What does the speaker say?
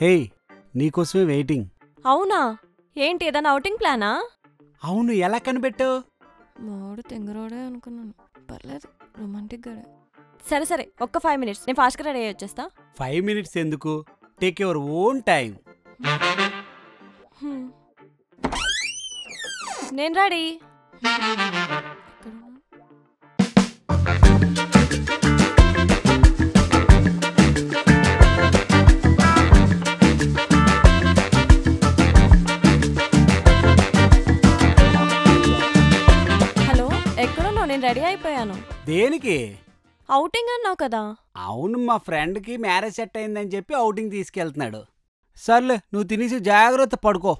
హే నీకోసమే వెయిటింగ్. అవునా? ఏంటి ఏదైనా అవుటింగ్ ప్లానా అవును ఎలా కనిపెట్టావు? మాడు తెంగరోడే అనుకున్నాను. పర్లేదు రొమాంటిక్ గాడే. సరే సరే ఒక్క ఫైవ్ మినిట్స్ నేను ఫాస్ట్గా రెడీ అయ్యి వచ్చేస్తా. ఫైవ్ మినిట్స్ ఎందుకు? Take your own time. నేను రెడీ నేను రెడీ అయిపోయాను. దేనికి? అవుటింగ్ అన్నావు కదా. అవును మా ఫ్రెండ్కి మ్యారేజ్ సెట్ అయిందని చెప్పి అవుటింగ్ తీసుకెళ్తున్నాడు. సర్లే నువ్వు తినేసి జాగ్రత్త పడుకో.